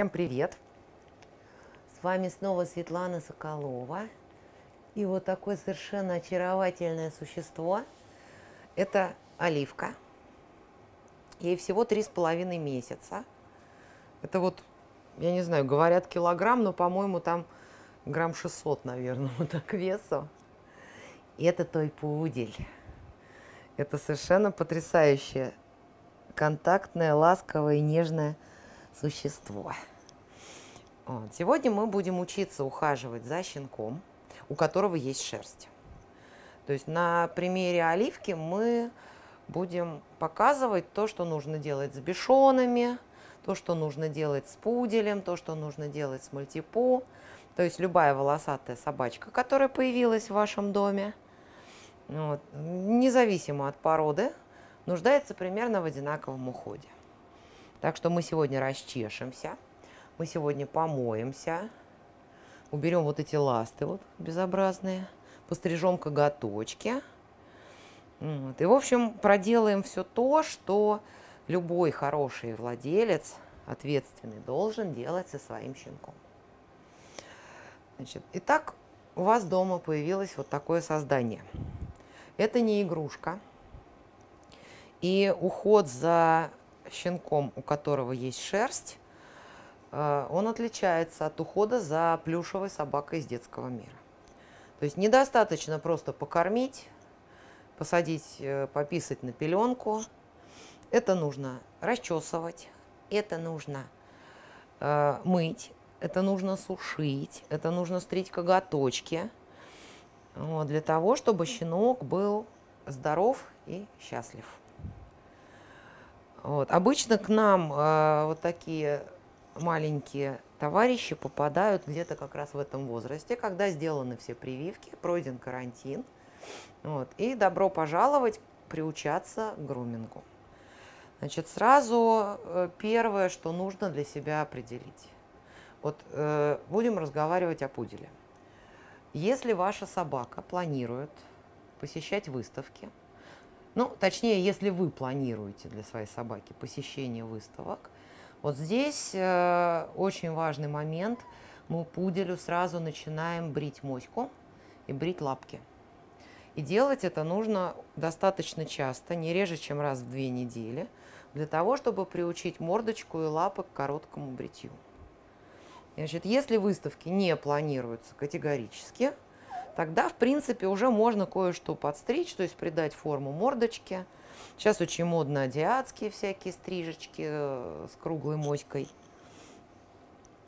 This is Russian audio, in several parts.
Всем привет! С вами снова Светлана Соколова. И вот такое совершенно очаровательное существо – это оливка. Ей всего три с половиной месяца. Это вот, я не знаю, говорят килограмм, но, по-моему, там грамм 600, наверное, вот так весу. И это той пудель. Это совершенно потрясающее, контактное, ласковое и нежное существо. Вот. Сегодня мы будем учиться ухаживать за щенком, у которого есть шерсть. То есть на примере оливки мы будем показывать то, что нужно делать с бешонами, то, что нужно делать с пуделем, то, что нужно делать с мультипу. То есть любая волосатая собачка, которая появилась в вашем доме, вот, независимо от породы, нуждается примерно в одинаковом уходе. Так что мы сегодня расчешемся, мы сегодня помоемся, уберем вот эти ласты вот безобразные, пострижем коготочки. Вот. И, в общем, проделаем все то, что любой хороший владелец, ответственный, должен делать со своим щенком. Значит, итак, у вас дома появилось вот такое создание. Это не игрушка. И уход за щенком, у которого есть шерсть, э, он отличается от ухода за плюшевой собакой из детского мира. То есть недостаточно просто покормить, посадить, э, пописать на пеленку. Это нужно расчесывать, это нужно э, мыть, это нужно сушить, это нужно стричь коготочки. Вот, для того, чтобы щенок был здоров и счастлив. Вот. Обычно к нам э, вот такие маленькие товарищи попадают где-то как раз в этом возрасте, когда сделаны все прививки, пройден карантин. Вот. И добро пожаловать приучаться к грумингу. Значит, сразу э, первое, что нужно для себя определить. Вот э, будем разговаривать о пуделе. Если ваша собака планирует посещать выставки, ну, точнее, если вы планируете для своей собаки посещение выставок, вот здесь э, очень важный момент. Мы пуделю сразу начинаем брить моську и брить лапки. И делать это нужно достаточно часто, не реже, чем раз в две недели, для того, чтобы приучить мордочку и лапы к короткому бритью. Значит, если выставки не планируются категорически, тогда, в принципе, уже можно кое-что подстричь, то есть придать форму мордочке. Сейчас очень модно азиатские всякие стрижечки э, с круглой моськой.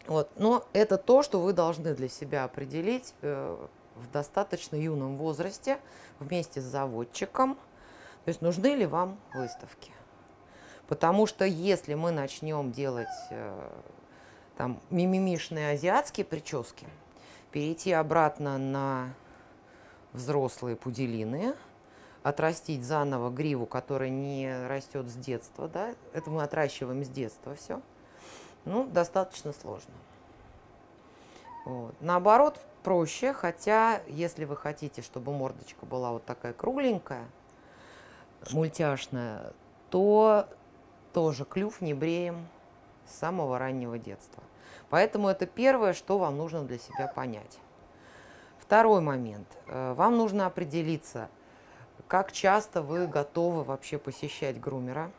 Вот. Но это то, что вы должны для себя определить э, в достаточно юном возрасте вместе с заводчиком. То есть нужны ли вам выставки. Потому что если мы начнем делать э, там мимимишные азиатские прически, перейти обратно на взрослые пуделины, отрастить заново гриву, которая не растет с детства, да, это мы отращиваем с детства все, ну, достаточно сложно. Вот. Наоборот, проще, хотя, если вы хотите, чтобы мордочка была вот такая кругленькая, мультяшная, то тоже клюв не бреем с самого раннего детства. Поэтому это первое, что вам нужно для себя понять. Второй момент. Э, вам нужно определиться, как часто вы готовы вообще посещать грумера.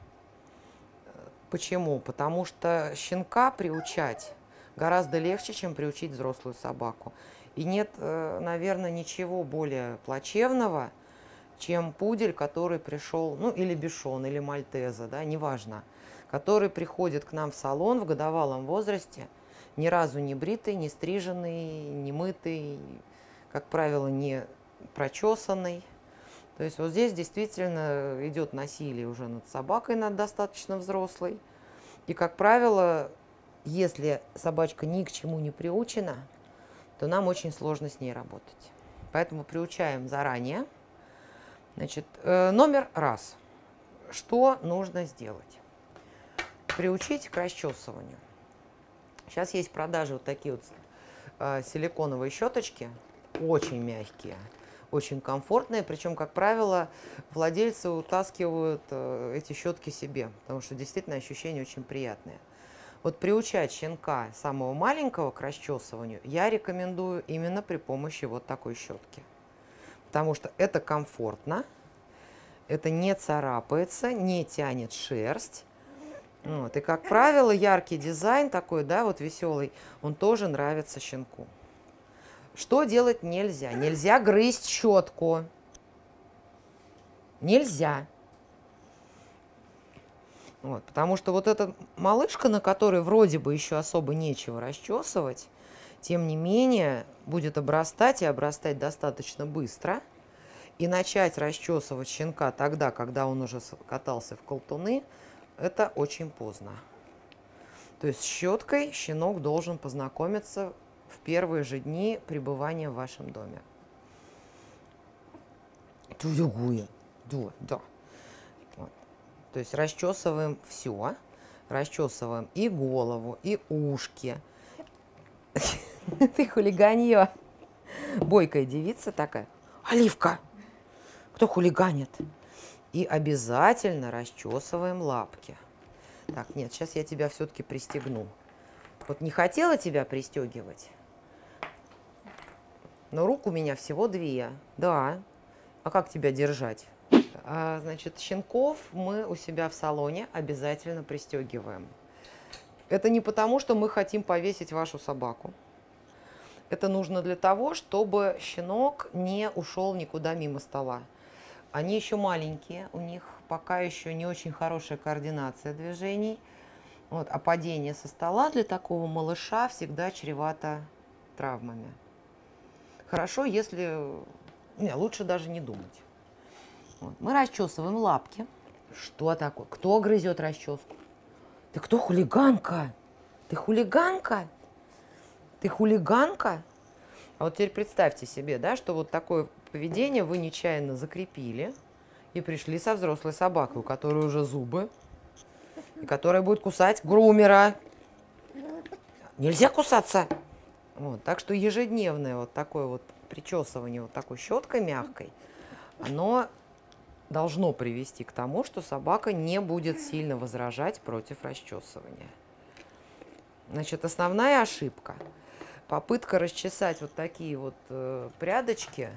Почему? Потому что щенка приучать гораздо легче, чем приучить взрослую собаку. И нет, э, наверное, ничего более плачевного, чем пудель, который пришел, ну или бешон, или мальтеза, да, неважно, который приходит к нам в салон в годовалом возрасте, ни разу не бритый, не стриженный, не мытый, как правило, не прочесанный. То есть вот здесь действительно идет насилие уже над собакой, над достаточно взрослой. И, как правило, если собачка ни к чему не приучена, то нам очень сложно с ней работать. Поэтому приучаем заранее. Значит, э, номер раз. Что нужно сделать? приучить к расчесыванию. Сейчас есть в продаже вот такие вот э, силиконовые щеточки, очень мягкие, очень комфортные, причем, как правило, владельцы утаскивают э, эти щетки себе, потому что действительно ощущения очень приятные. Вот приучать щенка самого маленького к расчесыванию я рекомендую именно при помощи вот такой щетки. Потому что это комфортно, это не царапается, не тянет шерсть. Вот. И, как правило, яркий дизайн такой, да, вот веселый, он тоже нравится щенку. Что делать нельзя? Нельзя грызть щетку. Нельзя. Вот, потому что вот эта малышка, на которой вроде бы еще особо нечего расчесывать, тем не менее будет обрастать и обрастать достаточно быстро. И начать расчесывать щенка тогда, когда он уже катался в колтуны, это очень поздно. То есть щеткой щенок должен познакомиться в первые же дни пребывания в вашем доме. Да, да. Вот. То есть расчесываем все. Расчесываем и голову, и ушки. Ты хулиганье. Бойкая девица такая. Оливка, кто хулиганит? И обязательно расчесываем лапки. Так, нет, сейчас я тебя все-таки пристегну. Вот не хотела тебя пристегивать, но рук у меня всего две. Да. А как тебя держать? А, значит, щенков мы у себя в салоне обязательно пристегиваем. Это не потому, что мы хотим повесить вашу собаку. Это нужно для того, чтобы щенок не ушел никуда мимо стола. Они еще маленькие, у них пока еще не очень хорошая координация движений. Вот, а падение со стола для такого малыша всегда чревато травмами. Хорошо, если... Не, лучше даже не думать. Вот. Мы расчесываем лапки. Что такое? Кто грызет расческу? Ты кто хулиганка? Ты хулиганка? Ты хулиганка? А вот теперь представьте себе, да, что вот такое поведение вы нечаянно закрепили и пришли со взрослой собакой, у которой уже зубы, и которая будет кусать грумера. Нельзя кусаться. Вот, так что ежедневное вот такое вот причесывание вот такой щеткой мягкой, оно должно привести к тому, что собака не будет сильно возражать против расчесывания. Значит, основная ошибка – попытка расчесать вот такие вот э, прядочки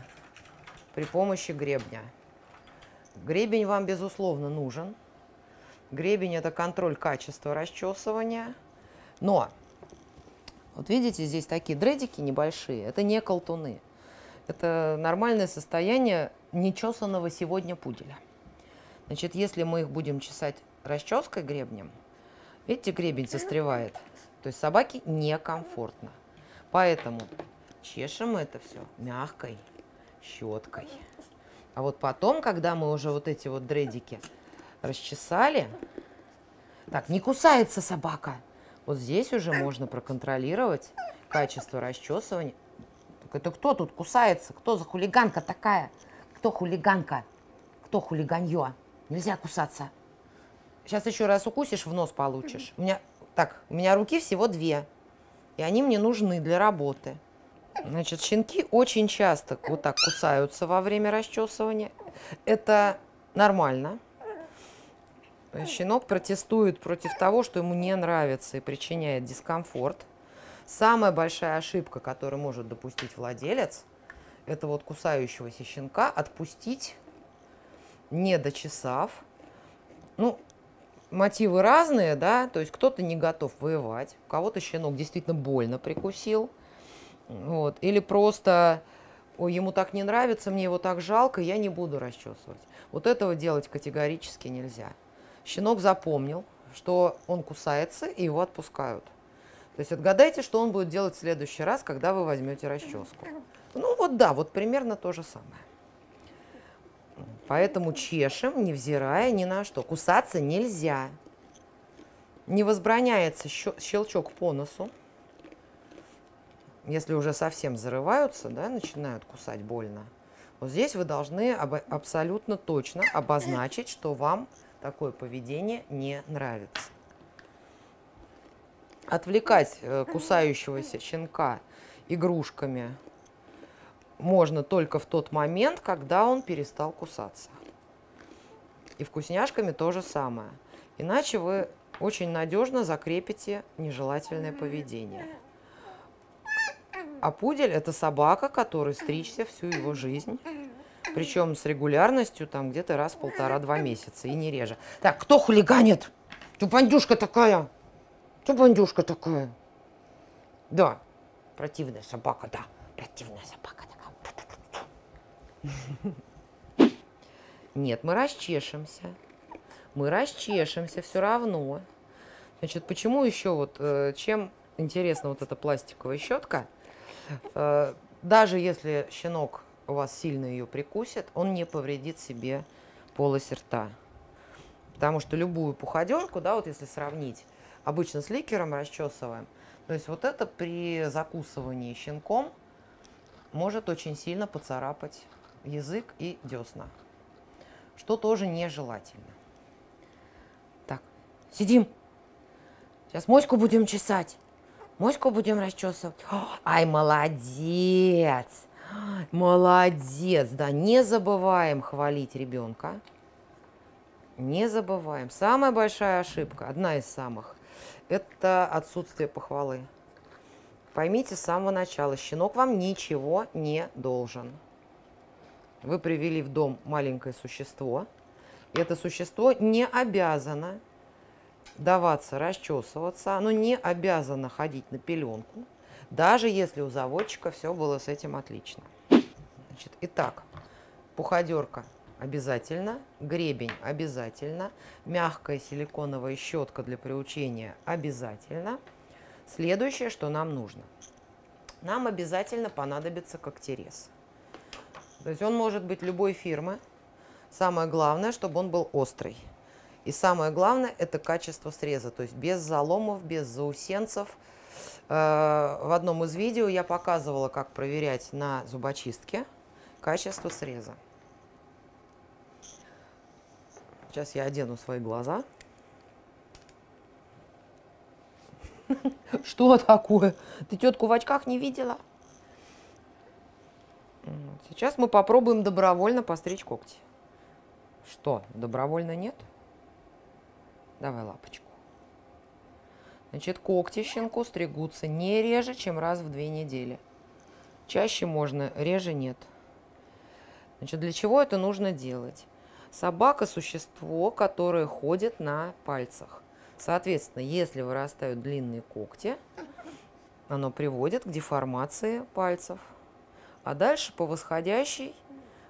при помощи гребня. Гребень вам, безусловно, нужен. Гребень – это контроль качества расчесывания. Но, вот видите, здесь такие дредики небольшие, это не колтуны. Это нормальное состояние нечесанного сегодня пуделя. Значит, если мы их будем чесать расческой гребнем, видите, гребень застревает, то есть собаке некомфортно. Поэтому чешем это все мягкой щеткой. А вот потом, когда мы уже вот эти вот дредики расчесали, так, не кусается собака. Вот здесь уже можно проконтролировать качество расчесывания. Так это кто тут кусается? Кто за хулиганка такая? Кто хулиганка? Кто хулиганье? Нельзя кусаться. Сейчас еще раз укусишь, в нос получишь. У меня, так, у меня руки всего две. И они мне нужны для работы. Значит, щенки очень часто вот так кусаются во время расчесывания. Это нормально. Щенок протестует против того, что ему не нравится и причиняет дискомфорт. Самая большая ошибка, которую может допустить владелец – это вот кусающегося щенка отпустить, не дочесав. Ну, мотивы разные, да, то есть кто-то не готов воевать, у кого-то щенок действительно больно прикусил, вот, или просто, ой, ему так не нравится, мне его так жалко, я не буду расчесывать. Вот этого делать категорически нельзя. Щенок запомнил, что он кусается, и его отпускают. То есть отгадайте, что он будет делать в следующий раз, когда вы возьмете расческу. Ну вот да, вот примерно то же самое. Поэтому чешем, невзирая ни на что. Кусаться нельзя. Не возбраняется щелчок по носу. Если уже совсем зарываются, да, начинают кусать больно. Вот здесь вы должны абсолютно точно обозначить, что вам такое поведение не нравится. Отвлекать э, кусающегося щенка игрушками можно только в тот момент, когда он перестал кусаться. И вкусняшками то же самое. Иначе вы очень надежно закрепите нежелательное поведение. А пудель – это собака, которой стричься всю его жизнь. Причем с регулярностью там где-то раз полтора-два месяца и не реже. Так, кто хулиганит? Ты бандюшка такая? Ты бандюшка такая? Да, противная собака, да. Противная собака такая. Нет, мы расчешемся. Мы расчешемся все равно. Значит, почему еще вот, э, чем интересна вот эта пластиковая щетка? Э, даже если щенок у вас сильно ее прикусит, он не повредит себе полость рта. Потому что любую пуходерку, да, вот если сравнить, обычно с ликером расчесываем, то есть вот это при закусывании щенком может очень сильно поцарапать язык и десна, что тоже нежелательно. Так, сидим. Сейчас моську будем чесать. Моську будем расчесывать. Ай, молодец! Молодец! Да, не забываем хвалить ребенка. Не забываем. Самая большая ошибка, одна из самых, это отсутствие похвалы. Поймите с самого начала, щенок вам ничего не должен. Вы привели в дом маленькое существо. И это существо не обязано даваться расчесываться, оно не обязано ходить на пеленку, даже если у заводчика все было с этим отлично. Значит, итак, пуходерка обязательно, гребень обязательно, мягкая силиконовая щетка для приучения обязательно. Следующее, что нам нужно. Нам обязательно понадобится когтерез. То есть он может быть любой фирмы. Самое главное, чтобы он был острый. И самое главное, это качество среза, то есть без заломов, без заусенцев. Э, в одном из видео я показывала, как проверять на зубочистке качество среза. Сейчас я одену свои глаза. Что такое? Ты тетку в очках не видела? Сейчас мы попробуем добровольно постричь когти. Что, добровольно нет? Давай лапочку. Значит, когти щенку стригутся не реже, чем раз в две недели. Чаще можно, реже нет. Значит, для чего это нужно делать? Собака – существо, которое ходит на пальцах. Соответственно, если вырастают длинные когти, оно приводит к деформации пальцев. А дальше по восходящей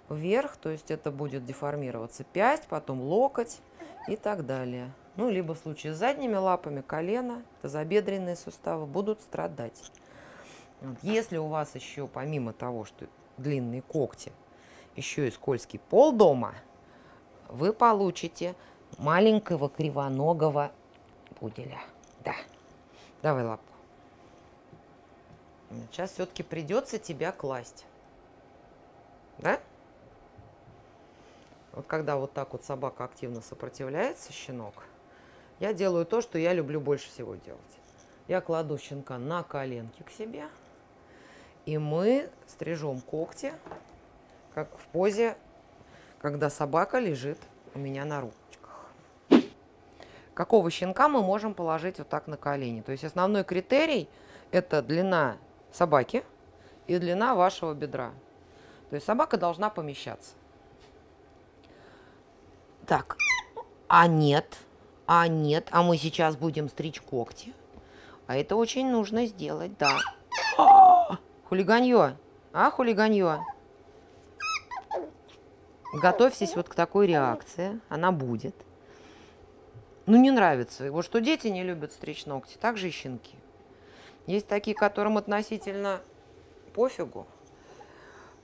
вверх, то есть это будет деформироваться пясть, потом локоть и так далее. Ну, либо в случае с задними лапами колено, тазобедренные суставы будут страдать. Вот. Если у вас еще, помимо того, что длинные когти, еще и скользкий пол дома – вы получите маленького кривоногого пуделя. Да. Давай лапу. Сейчас все-таки придется тебя класть. Да? Вот когда вот так вот собака активно сопротивляется, щенок, я делаю то, что я люблю больше всего делать. Я кладу щенка на коленки к себе, и мы стрижем когти, как в позе когда собака лежит у меня на ручках. Какого щенка мы можем положить вот так на колени? То есть основной критерий – это длина собаки и длина вашего бедра. То есть собака должна помещаться. Так, а нет, а нет, а мы сейчас будем стричь когти. А это очень нужно сделать, да. Хулиганье, а, хулиганье? Готовьтесь вот к такой реакции, она будет. Ну, не нравится. Вот что дети не любят стричь ногти, так же и щенки. Есть такие, которым относительно пофигу,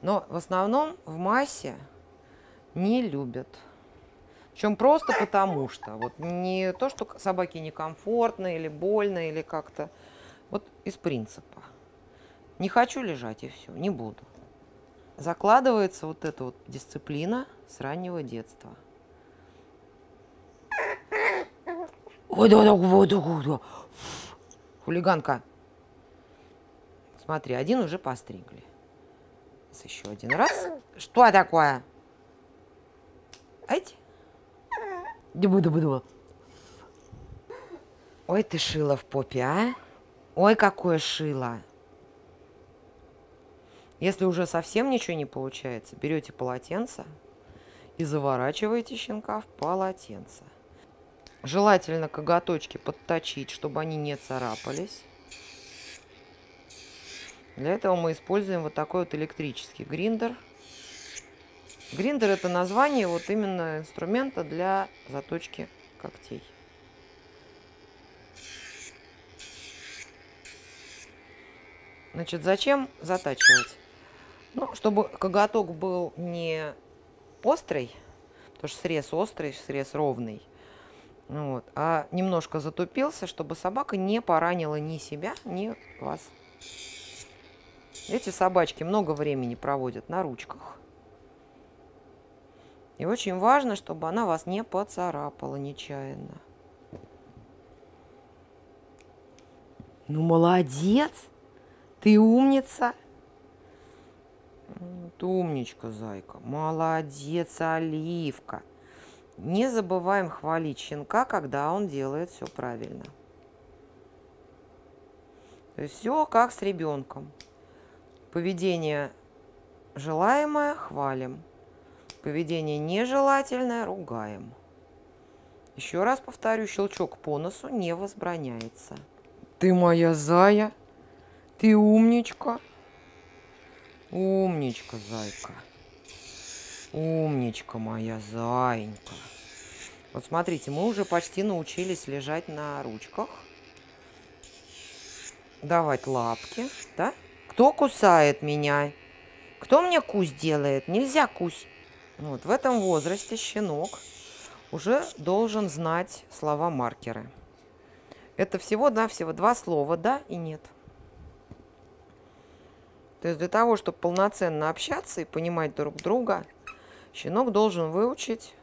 но в основном в массе не любят. Причем просто потому что. Вот не то, что собаке некомфортно или больно, или как-то. Вот из принципа. Не хочу лежать и все, не буду закладывается вот эта вот дисциплина с раннего детства. Хулиганка. Смотри, один уже постригли. Еще один раз. Что такое? Эти? Дубу-дубу-дубу. Ой, ты шила в попе, а? Ой, какое шило. Если уже совсем ничего не получается, берете полотенце и заворачиваете щенка в полотенце. Желательно коготочки подточить, чтобы они не царапались. Для этого мы используем вот такой вот электрический гриндер. Гриндер это название вот именно инструмента для заточки когтей. Значит, зачем затачивать? Ну, чтобы коготок был не острый, потому что срез острый, срез ровный, вот, а немножко затупился, чтобы собака не поранила ни себя, ни вас. Эти собачки много времени проводят на ручках. И очень важно, чтобы она вас не поцарапала нечаянно. Ну, молодец! Ты умница. Ты умничка, зайка. Молодец, Оливка. Не забываем хвалить щенка, когда он делает все правильно. То есть все как с ребенком. Поведение желаемое – хвалим. Поведение нежелательное – ругаем. Еще раз повторю, щелчок по носу не возбраняется. Ты моя зая. Ты умничка. Умничка, зайка. Умничка моя зайка. Вот смотрите, мы уже почти научились лежать на ручках. Давать лапки, да? Кто кусает меня? Кто мне кусь делает? Нельзя кусь. Вот в этом возрасте щенок уже должен знать слова-маркеры. Это всего-навсего два слова «да» и «нет». То есть для того, чтобы полноценно общаться и понимать друг друга, щенок должен выучить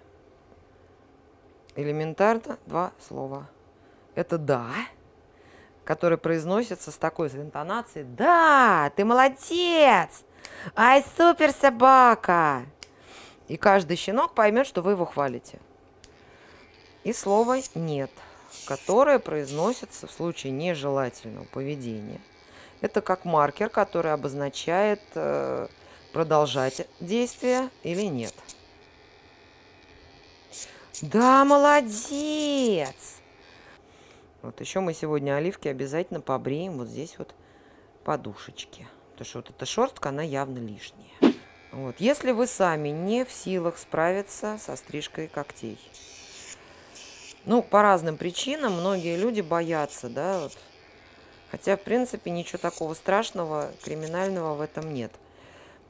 элементарно два слова. Это «да», которое произносится с такой интонацией «Да, ты молодец! Ай, супер собака!» И каждый щенок поймет, что вы его хвалите. И слово «нет», которое произносится в случае нежелательного поведения – это как маркер, который обозначает, э, продолжать действие или нет. Да, молодец! Вот еще мы сегодня оливки обязательно побреем вот здесь вот подушечки. Потому что вот эта шерстка, она явно лишняя. Вот. Если вы сами не в силах справиться со стрижкой когтей. Ну, по разным причинам многие люди боятся, да, вот, Хотя, в принципе, ничего такого страшного, криминального в этом нет.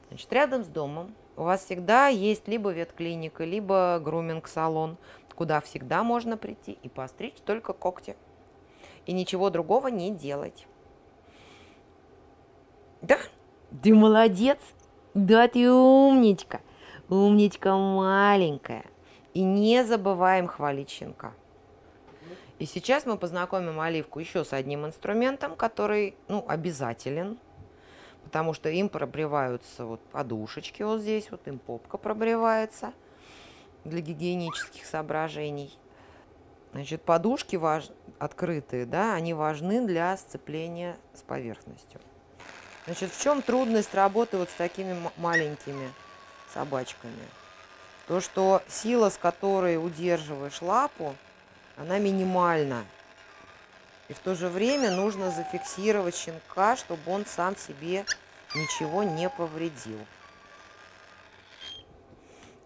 Значит, рядом с домом у вас всегда есть либо ветклиника, либо груминг-салон, куда всегда можно прийти и постричь только когти. И ничего другого не делать. Да? Ты молодец. Да, ты умничка. Умничка маленькая. И не забываем хвалить щенка. И сейчас мы познакомим оливку еще с одним инструментом, который ну, обязателен, потому что им пробриваются вот подушечки вот здесь, вот им попка пробривается для гигиенических соображений. Значит, подушки важ... открытые, да, они важны для сцепления с поверхностью. Значит, в чем трудность работы вот с такими маленькими собачками? То, что сила, с которой удерживаешь лапу, она минимальна. И в то же время нужно зафиксировать щенка, чтобы он сам себе ничего не повредил.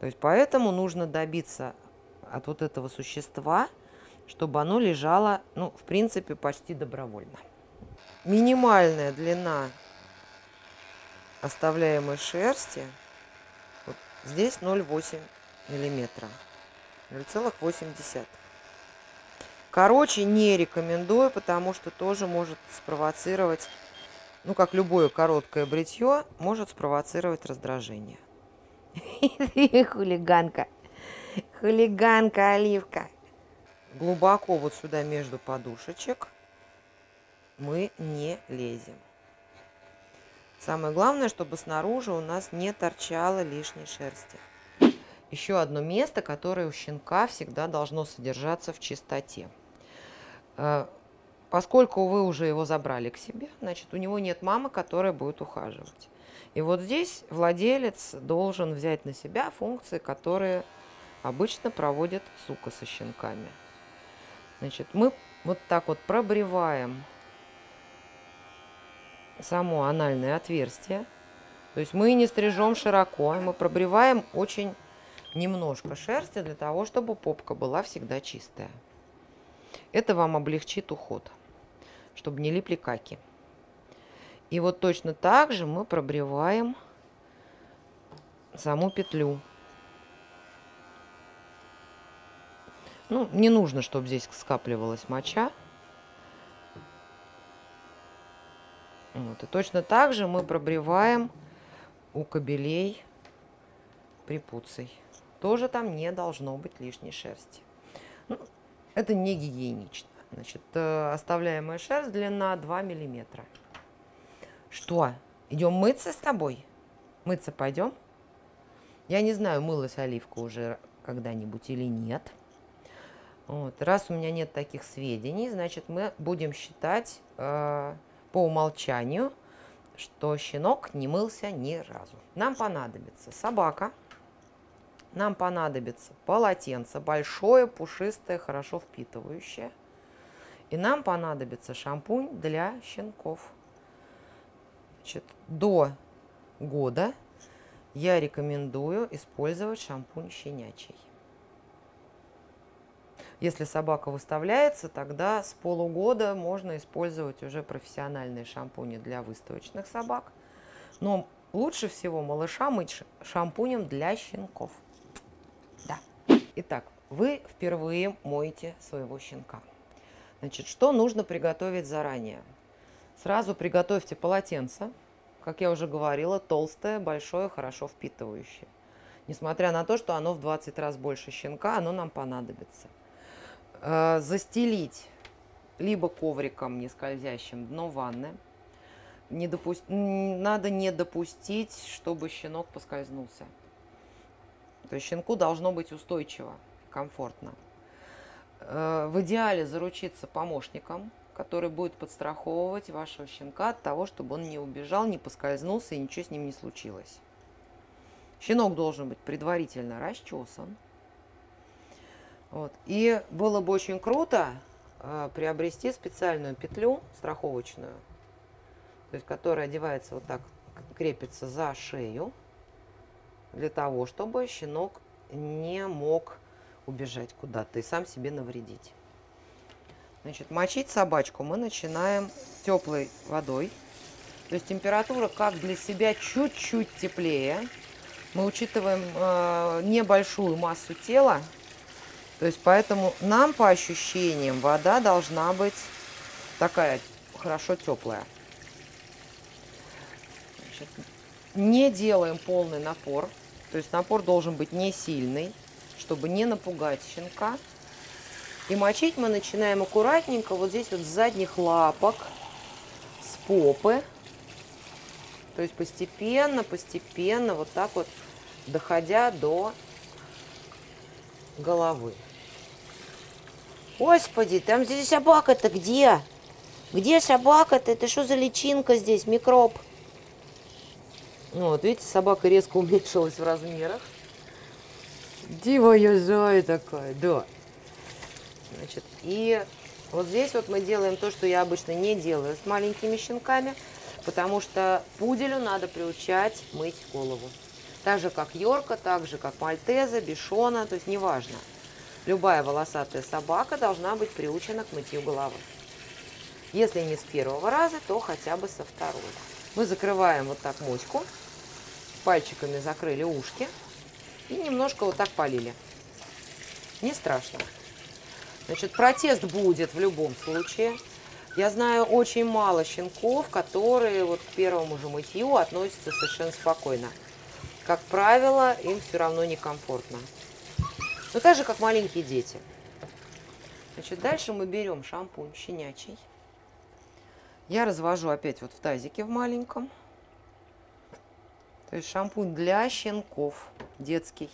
То есть поэтому нужно добиться от вот этого существа, чтобы оно лежало, ну, в принципе, почти добровольно. Минимальная длина оставляемой шерсти вот здесь 0,8 миллиметра, 0,8. Короче, не рекомендую, потому что тоже может спровоцировать, ну, как любое короткое бритье, может спровоцировать раздражение. Хулиганка. Хулиганка, оливка. Глубоко вот сюда между подушечек мы не лезем. Самое главное, чтобы снаружи у нас не торчало лишней шерсти. Еще одно место, которое у щенка всегда должно содержаться в чистоте. Э, поскольку вы уже его забрали к себе, значит, у него нет мамы, которая будет ухаживать. И вот здесь владелец должен взять на себя функции, которые обычно проводит сука со щенками. Значит, мы вот так вот пробриваем само анальное отверстие. То есть мы не стрижем широко, мы пробриваем очень немножко шерсти для того, чтобы попка была всегда чистая. Это вам облегчит уход, чтобы не липли каки. И вот точно так же мы пробриваем саму петлю. Ну, не нужно, чтобы здесь скапливалась моча. Вот. И точно так же мы пробриваем у кобелей припуцей. Тоже там не должно быть лишней шерсти. Ну, это не гигиенично. Значит, э, оставляемая шерсть длина 2 миллиметра. Что, идем мыться с тобой? Мыться пойдем? Я не знаю, мылась оливка уже когда-нибудь или нет. Вот. Раз у меня нет таких сведений, значит, мы будем считать э, по умолчанию, что щенок не мылся ни разу. Нам понадобится собака, нам понадобится полотенце, большое, пушистое, хорошо впитывающее. И нам понадобится шампунь для щенков. Значит, до года я рекомендую использовать шампунь щенячий. Если собака выставляется, тогда с полугода можно использовать уже профессиональные шампуни для выставочных собак. Но лучше всего малыша мыть шампунем для щенков. Да. Итак, вы впервые моете своего щенка. Значит, что нужно приготовить заранее? Сразу приготовьте полотенце, как я уже говорила, толстое, большое, хорошо впитывающее. Несмотря на то, что оно в 20 раз больше щенка, оно нам понадобится. Э, застелить либо ковриком не скользящим дно ванны. Не допу... Надо не допустить, чтобы щенок поскользнулся. То есть щенку должно быть устойчиво, комфортно. Э, в идеале заручиться помощником, который будет подстраховывать вашего щенка от того, чтобы он не убежал, не поскользнулся и ничего с ним не случилось. Щенок должен быть предварительно расчесан, вот. И было бы очень круто э, приобрести специальную петлю страховочную, то есть которая одевается вот так, крепится за шею, для того, чтобы щенок не мог убежать куда-то и сам себе навредить. Значит, мочить собачку мы начинаем теплой водой. То есть температура как для себя чуть-чуть теплее. Мы учитываем э, небольшую массу тела, то есть поэтому нам по ощущениям вода должна быть такая хорошо теплая. Значит, не делаем полный напор. То есть напор должен быть не сильный, чтобы не напугать щенка. И мочить мы начинаем аккуратненько вот здесь вот с задних лапок, с попы. То есть постепенно, постепенно, вот так вот, доходя до головы. Господи, там здесь собака-то где? Где собака-то? Это что за личинка здесь, микроб? Ну, вот, видите, собака резко уменьшилась в размерах. Дивая зая такая, да. Значит, и вот здесь вот мы делаем то, что я обычно не делаю с маленькими щенками, потому что пуделю надо приучать мыть голову. Так же, как Йорка, так же, как Мальтеза, Бишона, то есть неважно. Любая волосатая собака должна быть приучена к мытью головы. Если не с первого раза, то хотя бы со второго. Мы закрываем вот так моську, пальчиками закрыли ушки и немножко вот так полили. Не страшно. Значит, протест будет в любом случае. Я знаю очень мало щенков, которые вот к первому же мытью относятся совершенно спокойно. Как правило, им все равно некомфортно. Но так же, как маленькие дети. Значит, дальше мы берем шампунь щенячий. Я развожу опять вот в тазике в маленьком. То есть шампунь для щенков, детский.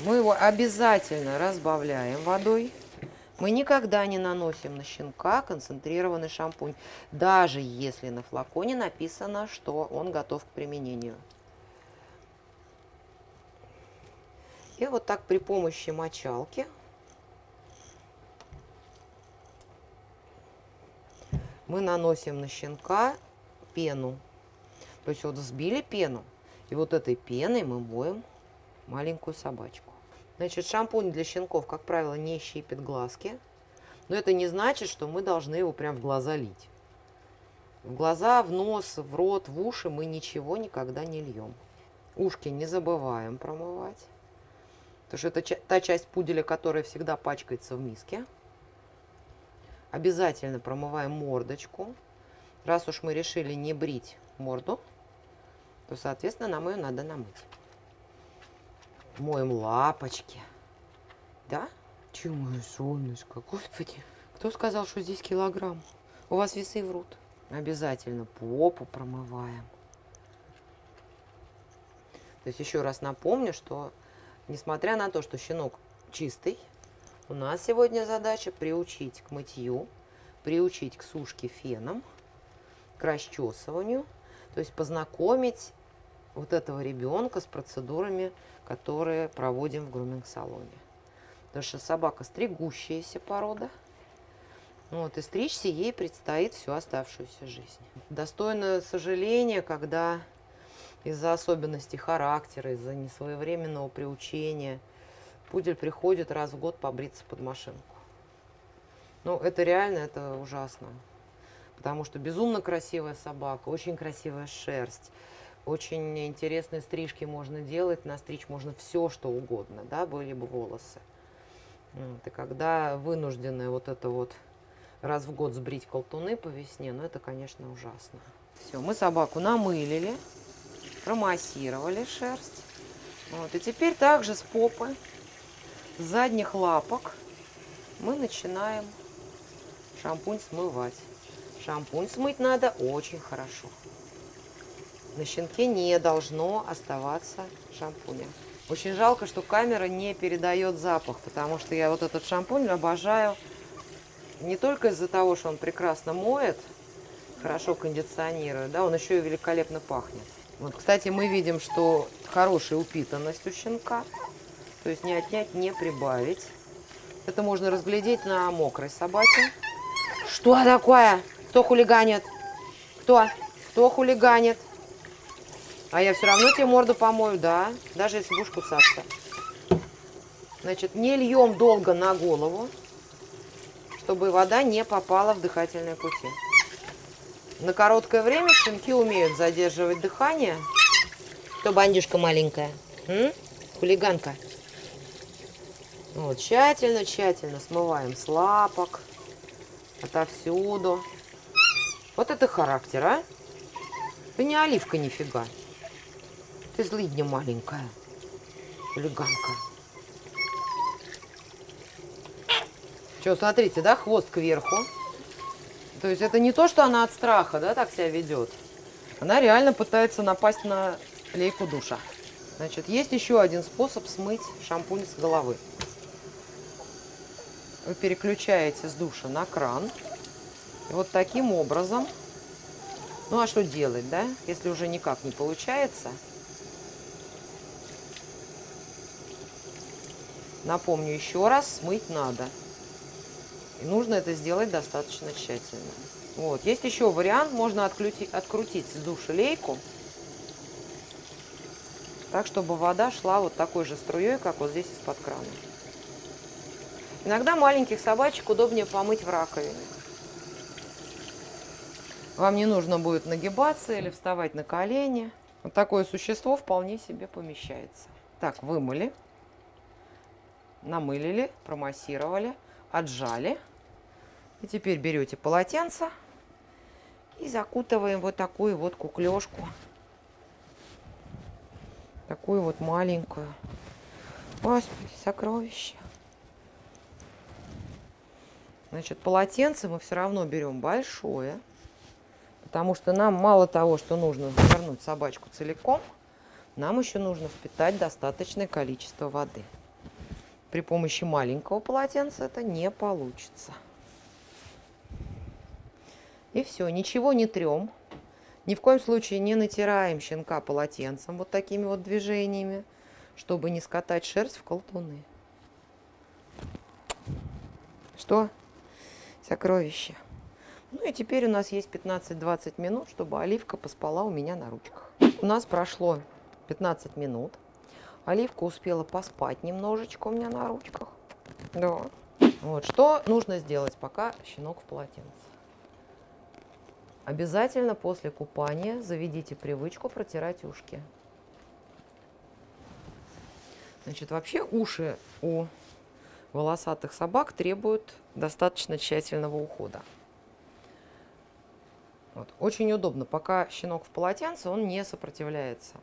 Мы его обязательно разбавляем водой. Мы никогда не наносим на щенка концентрированный шампунь, даже если на флаконе написано, что он готов к применению. И вот так при помощи мочалки мы наносим на щенка пену. То есть вот взбили пену, и вот этой пеной мы моем маленькую собачку. Значит, шампунь для щенков, как правило, не щипит глазки. Но это не значит, что мы должны его прям в глаза лить. В глаза, в нос, в рот, в уши мы ничего никогда не льем. Ушки не забываем промывать. Потому что это та часть пуделя, которая всегда пачкается в миске. Обязательно промываем мордочку. Раз уж мы решили не брить морду, то, соответственно, нам ее надо намыть. Моем лапочки. Да? Чего мое солнышко? Господи, кто сказал, что здесь килограмм? У вас весы врут. Обязательно попу промываем. То есть еще раз напомню, что несмотря на то, что щенок чистый, у нас сегодня задача приучить к мытью, приучить к сушке феном, к расчесыванию, то есть познакомить вот этого ребенка с процедурами, которые проводим в груминг-салоне. Потому что собака стригущаяся порода. Вот, и стричься ей предстоит всю оставшуюся жизнь. Достойно сожаления, когда из-за особенностей характера, из-за несвоевременного приучения пудель приходит раз в год побриться под машинку. Ну, это реально, это ужасно. Потому что безумно красивая собака, очень красивая шерсть, очень интересные стрижки можно делать, настричь можно все, что угодно, да, были бы волосы. И когда вынуждены вот это вот раз в год сбрить колтуны по весне, ну это, конечно, ужасно. Все, мы собаку намылили, промассировали шерсть. Вот, и теперь также с попы, с задних лапок мы начинаем шампунь смывать. Шампунь смыть надо очень хорошо на щенке не должно оставаться шампуня. Очень жалко, что камера не передает запах, потому что я вот этот шампунь обожаю не только из-за того, что он прекрасно моет, хорошо кондиционирует, да, он еще и великолепно пахнет. Вот, кстати, мы видим, что хорошая упитанность у щенка, то есть не отнять, не прибавить. Это можно разглядеть на мокрой собаке. Что такое? Кто хулиганит? Кто? Кто хулиганит? А я все равно тебе морду помою, да, даже если будешь кусаться. Значит, не льем долго на голову, чтобы вода не попала в дыхательные пути. На короткое время щенки умеют задерживать дыхание. Кто бандюшка маленькая? М? Хулиганка. Вот, тщательно, тщательно смываем с лапок, отовсюду. Вот это характер, а? Ты не оливка нифига. Ты злыдня маленькая. Хулиганка. Что, смотрите, да, хвост кверху. То есть это не то, что она от страха, да, так себя ведет. Она реально пытается напасть на лейку душа. Значит, есть еще один способ смыть шампунь с головы. Вы переключаете с душа на кран. И вот таким образом, ну а что делать, да, если уже никак не получается – Напомню еще раз, смыть надо. И нужно это сделать достаточно тщательно. Вот. Есть еще вариант, можно открутить, открутить с душа лейку, так, чтобы вода шла вот такой же струей, как вот здесь из-под крана. Иногда маленьких собачек удобнее помыть в раковине. Вам не нужно будет нагибаться или вставать на колени. Вот такое существо вполне себе помещается. Так, вымыли намылили, промассировали, отжали. И теперь берете полотенце и закутываем вот такую вот куклежку. Такую вот маленькую. Господи, сокровище. Значит, полотенце мы все равно берем большое, потому что нам мало того, что нужно завернуть собачку целиком, нам еще нужно впитать достаточное количество воды. При помощи маленького полотенца это не получится. И все, ничего не трем. Ни в коем случае не натираем щенка полотенцем вот такими вот движениями, чтобы не скатать шерсть в колтуны. Что? Сокровище. Ну и теперь у нас есть 15-20 минут, чтобы оливка поспала у меня на ручках. У нас прошло 15 минут. Оливка успела поспать немножечко у меня на ручках. Да. Вот, что нужно сделать, пока щенок в полотенце? Обязательно после купания заведите привычку протирать ушки. Значит, вообще уши у волосатых собак требуют достаточно тщательного ухода. Вот. Очень удобно, пока щенок в полотенце, он не сопротивляется.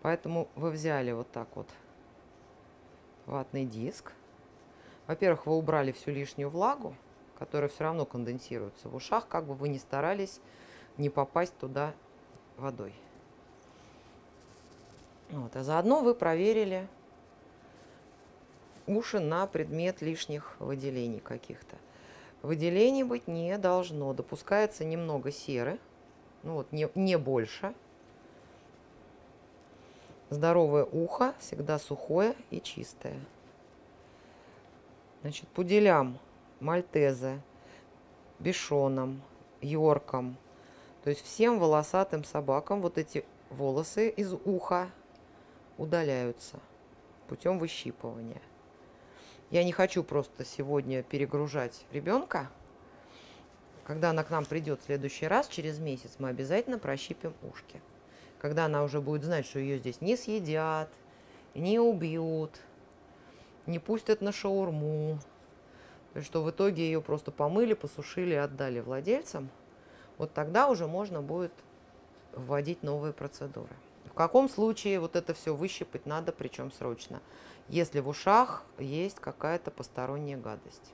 Поэтому вы взяли вот так вот ватный диск. Во-первых, вы убрали всю лишнюю влагу, которая все равно конденсируется в ушах, как бы вы ни старались не попасть туда водой. Вот. А заодно вы проверили уши на предмет лишних выделений каких-то. Выделений быть не должно. Допускается немного серы, ну вот не, не больше. Здоровое ухо всегда сухое и чистое. Значит, пуделям, мальтезе, бешоном, йорком, то есть всем волосатым собакам вот эти волосы из уха удаляются путем выщипывания. Я не хочу просто сегодня перегружать ребенка. Когда она к нам придет в следующий раз, через месяц, мы обязательно прощипим ушки. Когда она уже будет знать, что ее здесь не съедят, не убьют, не пустят на шаурму, что в итоге ее просто помыли, посушили и отдали владельцам, вот тогда уже можно будет вводить новые процедуры. В каком случае вот это все выщипать надо, причем срочно? если в ушах есть какая-то посторонняя гадость.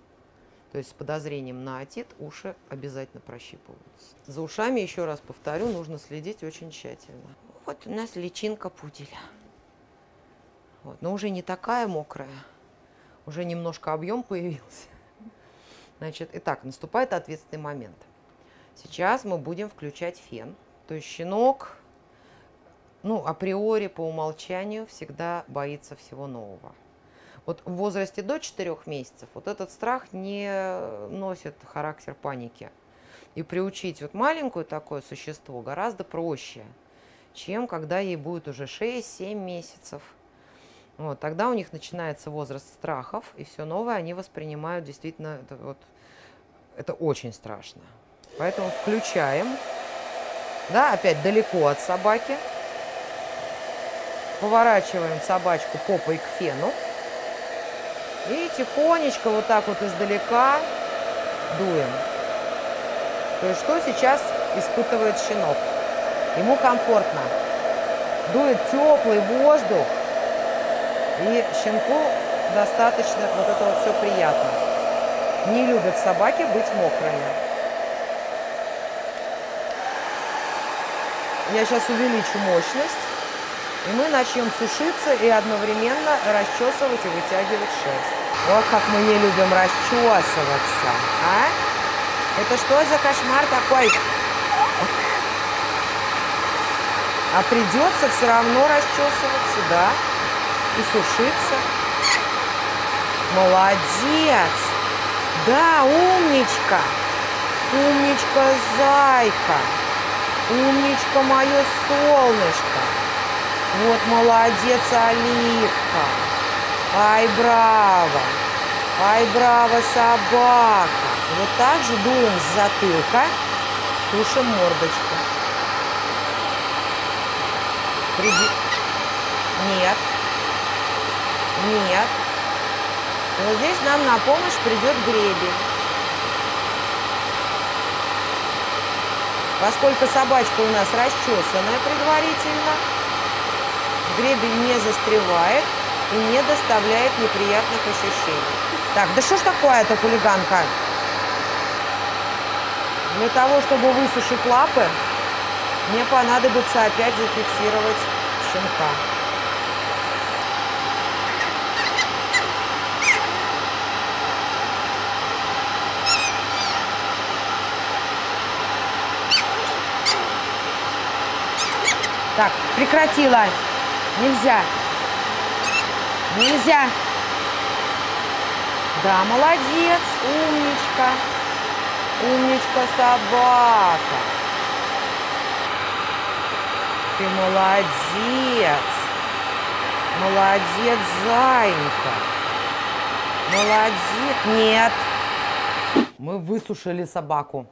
То есть с подозрением на отит уши обязательно прощипываются. За ушами, еще раз повторю, нужно следить очень тщательно. Вот у нас личинка пуделя. Вот. Но уже не такая мокрая, уже немножко объем появился. Значит, итак, наступает ответственный момент. Сейчас мы будем включать фен. То есть щенок ну, априори, по умолчанию, всегда боится всего нового. Вот в возрасте до 4 месяцев вот этот страх не носит характер паники. И приучить вот маленькое такое существо гораздо проще, чем когда ей будет уже 6-7 месяцев. Вот, тогда у них начинается возраст страхов, и все новое они воспринимают действительно, это, вот, это очень страшно. Поэтому включаем, да, опять далеко от собаки, Поворачиваем собачку попой к фену. И тихонечко вот так вот издалека дуем. То есть что сейчас испытывает щенок? Ему комфортно. Дует теплый воздух. И щенку достаточно вот это вот все приятно. Не любят собаки быть мокрыми. Я сейчас увеличу мощность. И мы начнем сушиться и одновременно расчесывать и вытягивать шерсть. Вот как мы не любим расчесываться, а? Это что за кошмар такой? А придется все равно расчесываться, да? И сушиться. Молодец! Да, умничка! Умничка, зайка! Умничка, мое солнышко! Вот молодец, Оливка. Ай, браво. Ай, браво, собака. Вот так же дуем с затылка, сушим мордочку. Приди... Нет. Нет. Вот здесь нам на помощь придет гребень. Поскольку собачка у нас расчесанная предварительно, гребень не застревает и не доставляет неприятных ощущений. Так, да что ж такое-то, хулиганка? Для того, чтобы высушить лапы, мне понадобится опять зафиксировать щенка. Так, прекратила. Нельзя. Нельзя. Да, молодец, умничка. Умничка собака. Ты молодец. Молодец, зайка. Молодец. Нет. Мы высушили собаку.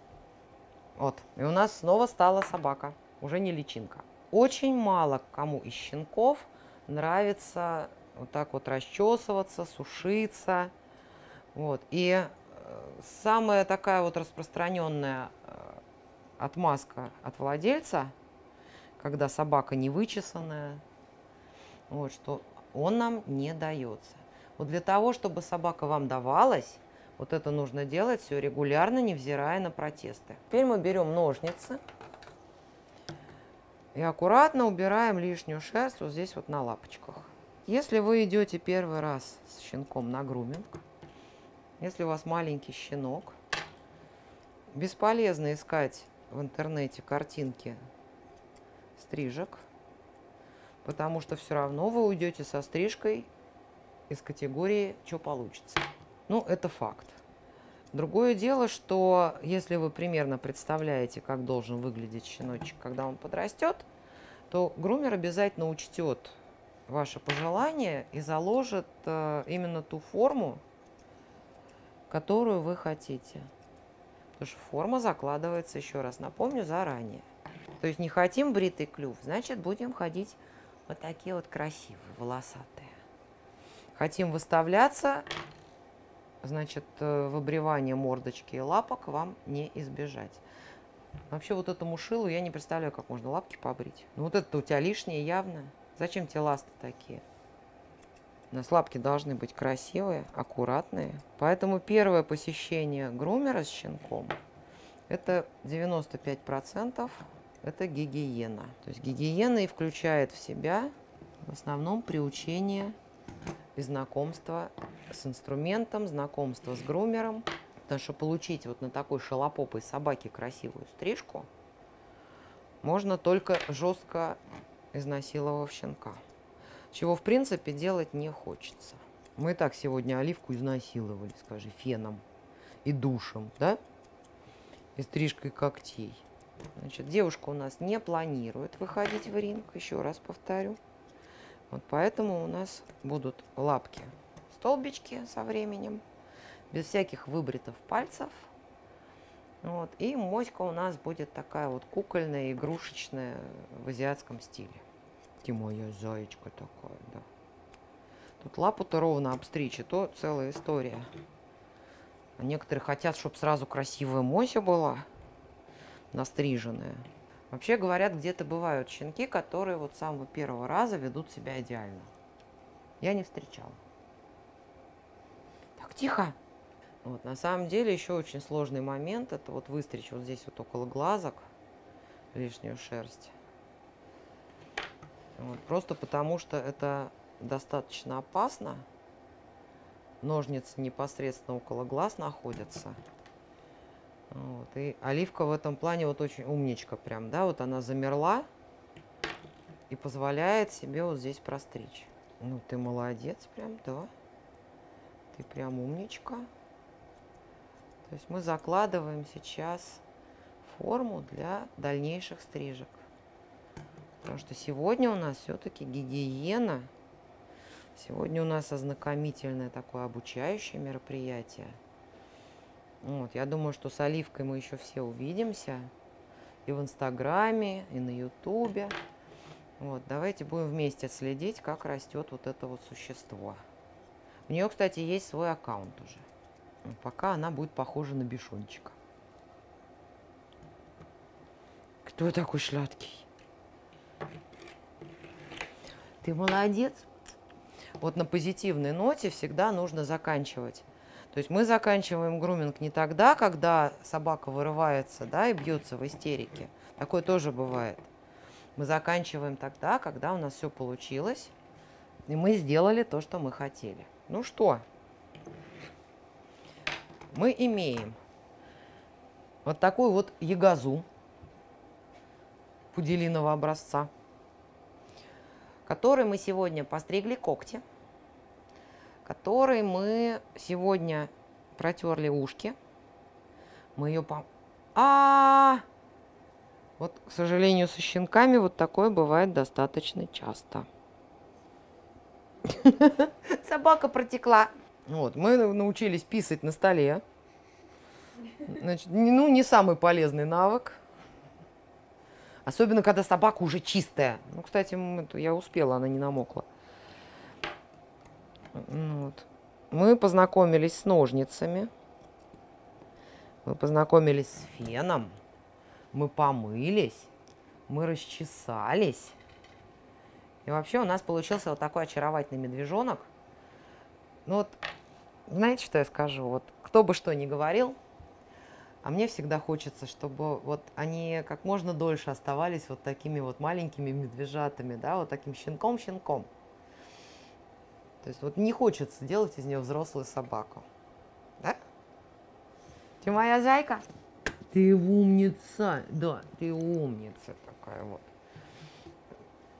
Вот. И у нас снова стала собака. Уже не личинка. Очень мало кому из щенков нравится вот так вот расчесываться, сушиться. Вот. И э, самая такая вот распространенная э, отмазка от владельца, когда собака не вычесанная, вот, что он нам не дается. Вот для того, чтобы собака вам давалась, вот это нужно делать все регулярно, невзирая на протесты. Теперь мы берем ножницы и аккуратно убираем лишнюю шерсть вот здесь вот на лапочках. Если вы идете первый раз с щенком на груминг, если у вас маленький щенок, бесполезно искать в интернете картинки стрижек, потому что все равно вы уйдете со стрижкой из категории «что получится». Ну, это факт. Другое дело, что если вы примерно представляете, как должен выглядеть щеночек, когда он подрастет, то грумер обязательно учтет ваше пожелание и заложит э, именно ту форму, которую вы хотите. Потому что форма закладывается, еще раз напомню, заранее. То есть не хотим бритый клюв, значит будем ходить вот такие вот красивые, волосатые. Хотим выставляться, значит, э, выбривание мордочки и лапок вам не избежать. Вообще вот этому шилу я не представляю, как можно лапки побрить. Ну вот это у тебя лишнее явно. Зачем тебе ласты такие? У нас лапки должны быть красивые, аккуратные. Поэтому первое посещение грумера с щенком это 95% это гигиена. То есть гигиена и включает в себя в основном приучение знакомство с инструментом, знакомство с грумером. Потому что получить вот на такой шалопопой собаке красивую стрижку можно только жестко изнасиловав щенка. Чего, в принципе, делать не хочется. Мы так сегодня оливку изнасиловали, скажи, феном и душем, да? И стрижкой когтей. Значит, девушка у нас не планирует выходить в ринг, еще раз повторю. Вот поэтому у нас будут лапки, столбички со временем, без всяких выбритов пальцев. Вот. И моська у нас будет такая вот кукольная, игрушечная в азиатском стиле. Ты моя зайчка такая, да. Тут лапу-то ровно обстричь, и то целая история. А некоторые хотят, чтобы сразу красивая мося была, настриженная. Вообще говорят, где-то бывают щенки, которые вот с самого первого раза ведут себя идеально. Я не встречала. Так, тихо. Вот, на самом деле еще очень сложный момент. Это вот выстричь вот здесь вот около глазок лишнюю шерсть. Вот, просто потому что это достаточно опасно. Ножницы непосредственно около глаз находятся. Вот. И оливка в этом плане вот очень умничка прям, да, вот она замерла и позволяет себе вот здесь простричь. Ну, ты молодец прям, да. Ты прям умничка. То есть мы закладываем сейчас форму для дальнейших стрижек. Потому что сегодня у нас все-таки гигиена. Сегодня у нас ознакомительное такое обучающее мероприятие. Вот, я думаю, что с Оливкой мы еще все увидимся. И в Инстаграме, и на Ютубе. Вот, давайте будем вместе следить, как растет вот это вот существо. У нее, кстати, есть свой аккаунт уже. Пока она будет похожа на бешончика. Кто такой шляткий? Ты молодец. Вот на позитивной ноте всегда нужно заканчивать. То есть мы заканчиваем груминг не тогда, когда собака вырывается да, и бьется в истерике. Такое тоже бывает. Мы заканчиваем тогда, когда у нас все получилось, и мы сделали то, что мы хотели. Ну что, мы имеем вот такую вот ягозу пуделиного образца. которой мы сегодня постригли когти, которой мы сегодня протерли ушки. Мы ее по... А, -а, а Вот, к сожалению, со щенками вот такое бывает достаточно часто. Собака протекла. Вот, мы научились писать на столе. Значит, ну, не самый полезный навык. Особенно, когда собака уже чистая. Ну, кстати, я успела, она не намокла. Вот. Мы познакомились с ножницами. Мы познакомились с феном. Мы помылись. Мы расчесались. И вообще у нас получился вот такой очаровательный медвежонок. Ну вот, знаете, что я скажу? Вот кто бы что ни говорил, а мне всегда хочется, чтобы вот они как можно дольше оставались вот такими вот маленькими медвежатами, да, вот таким щенком-щенком. То есть вот не хочется делать из нее взрослую собаку. Да? Ты моя зайка? Ты умница. Да, ты умница такая вот.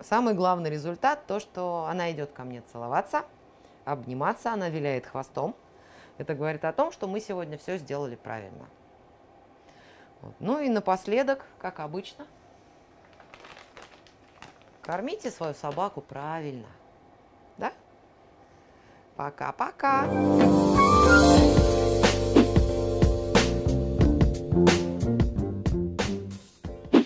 Самый главный результат то, что она идет ко мне целоваться, обниматься, она виляет хвостом. Это говорит о том, что мы сегодня все сделали правильно. Вот. Ну и напоследок, как обычно, кормите свою собаку правильно. Пока-пока.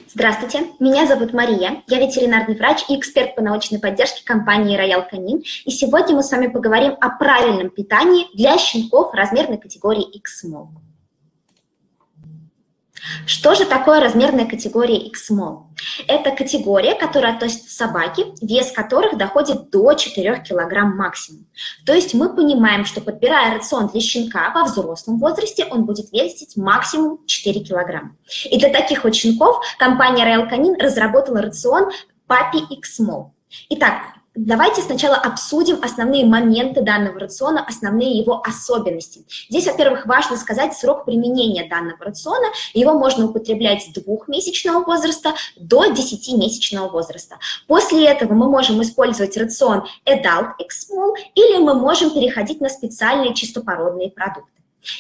Здравствуйте, меня зовут Мария, я ветеринарный врач и эксперт по научной поддержке компании Royal Canin. И сегодня мы с вами поговорим о правильном питании для щенков размерной категории X-Small. Что же такое размерная категория X-Small? Это категория, которая относится к собаке, вес которых доходит до 4 кг максимум. То есть мы понимаем, что подбирая рацион для щенка во взрослом возрасте, он будет весить максимум 4 кг. И для таких вот щенков компания Royal Canin разработала рацион Papi X-Small. Итак, Давайте сначала обсудим основные моменты данного рациона, основные его особенности. Здесь, во-первых, важно сказать срок применения данного рациона. Его можно употреблять с двухмесячного возраста до 10-месячного возраста. После этого мы можем использовать рацион Adult X-Small или мы можем переходить на специальные чистопородные продукты.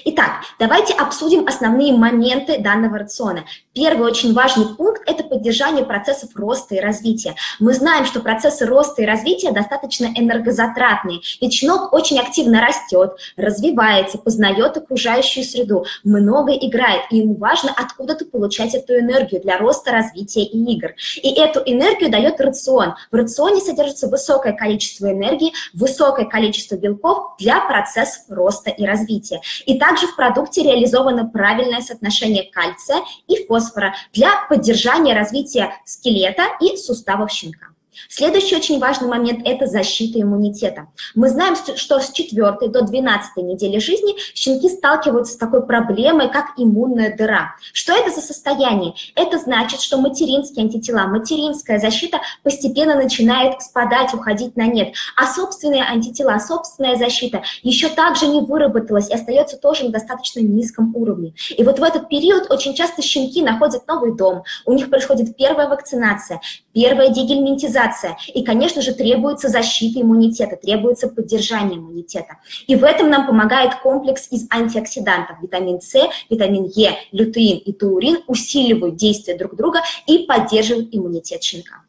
Итак, давайте обсудим основные моменты данного рациона. Первый очень важный пункт – это поддержание процессов роста и развития. Мы знаем, что процессы роста и развития достаточно энергозатратные, ведь щенок очень активно растет, развивается, познает окружающую среду, много играет, и ему важно откуда-то получать эту энергию для роста, развития и игр. И эту энергию дает рацион. В рационе содержится высокое количество энергии, высокое количество белков для процессов роста и развития. И также в продукте реализовано правильное соотношение кальция и фосфора для поддержания развития скелета и суставов щенка. Следующий очень важный момент – это защита иммунитета. Мы знаем, что с 4 до 12 недели жизни щенки сталкиваются с такой проблемой, как иммунная дыра. Что это за состояние? Это значит, что материнские антитела, материнская защита постепенно начинает спадать, уходить на нет. А собственные антитела, собственная защита еще также не выработалась и остается тоже на достаточно низком уровне. И вот в этот период очень часто щенки находят новый дом, у них происходит первая вакцинация, первая дегельминтизация. И, конечно же, требуется защита иммунитета, требуется поддержание иммунитета. И в этом нам помогает комплекс из антиоксидантов. Витамин С, витамин Е, лютеин и таурин усиливают действие друг друга и поддерживают иммунитет щенка.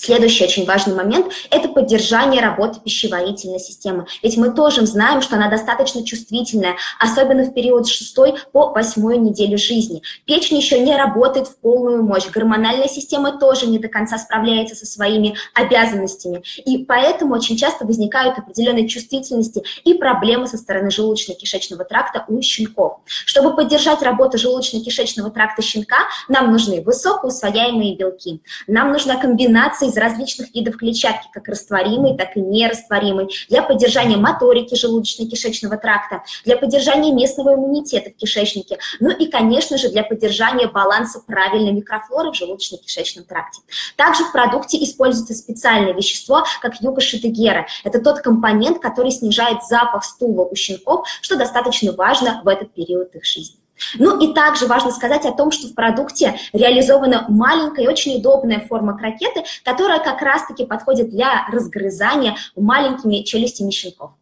Следующий очень важный момент – это поддержание работы пищеварительной системы. Ведь мы тоже знаем, что она достаточно чувствительная, особенно в период с 6 по 8 недели жизни. Печень еще не работает в полную мощь, гормональная система тоже не до конца справляется со своими обязанностями. И поэтому очень часто возникают определенные чувствительности и проблемы со стороны желудочно-кишечного тракта у щенков. Чтобы поддержать работу желудочно-кишечного тракта щенка, нам нужны высокоусвояемые белки. Нам нужна комбинация из различных видов клетчатки, как растворимой, так и нерастворимой, для поддержания моторики желудочно-кишечного тракта, для поддержания местного иммунитета в кишечнике, ну и, конечно же, для поддержания баланса правильной микрофлоры в желудочно-кишечном тракте. Также в продукте используется специальное вещество, как юга-шитегера. Это тот компонент, который снижает запах стула у щенков, что достаточно важно в этот период их жизни. Ну и также важно сказать о том, что в продукте реализована маленькая и очень удобная форма крокеты, которая как раз-таки подходит для разгрызания маленькими челюстями щенков.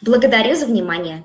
Благодарю за внимание.